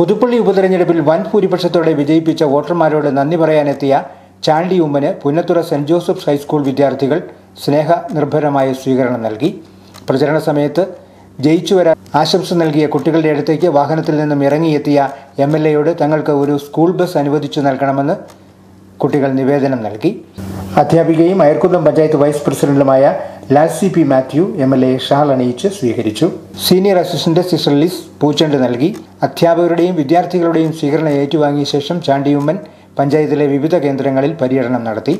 പുതുപ്പള്ളി ഉപതെരഞ്ഞെടുപ്പിൽ വൻ ഭൂരിപക്ഷത്തോടെ വിജയിപ്പിച്ച വോട്ടർമാരോട് നന്ദി പറയാനെത്തിയ Chandy Oommen Punnathura Saint Joseph's high school വിദ്യാർത്ഥികൾ സ്നേഹ നിർഭരമായ സ്വീകരണം നൽകി. പ്രചരണ സമയത്ത് ജയിച്ചു വരാൻ ആശംസ നൽകിയ കുട്ടികളുടെ അടുത്തേക്ക് വാഹനത്തിൽ നിന്നും ഇറങ്ങിയെത്തിയ എം എൽ എയോട് തങ്ങൾക്ക് ഒരു സ്കൂൾ ബസ് അനുവദിച്ചു നൽകണമെന്ന് കുട്ടികൾ നിവേദനം നൽകി. അധ്യാപികയും അയർക്കുന്നം പഞ്ചായത്ത് വൈസ് പ്രസിഡന്റുമായ Lasi P Mathew M L A shawl അണിയിച്ച് സ്വീകരിച്ചു. സീനിയർ അസിസ്റ്റന്റ് സിസ്റ്റർ ലിസ് പൂച്ചെണ്ട് നൽകി. അധ്യാപകരുടെയും വിദ്യാർത്ഥികളുടെയും സ്വീകരണം ഏറ്റുവാങ്ങിയ ശേഷം ചാണ്ടിയുമ്മൻ പഞ്ചായത്തിലെ വിവിധ കേന്ദ്രങ്ങളിൽ പര്യടനം നടത്തി.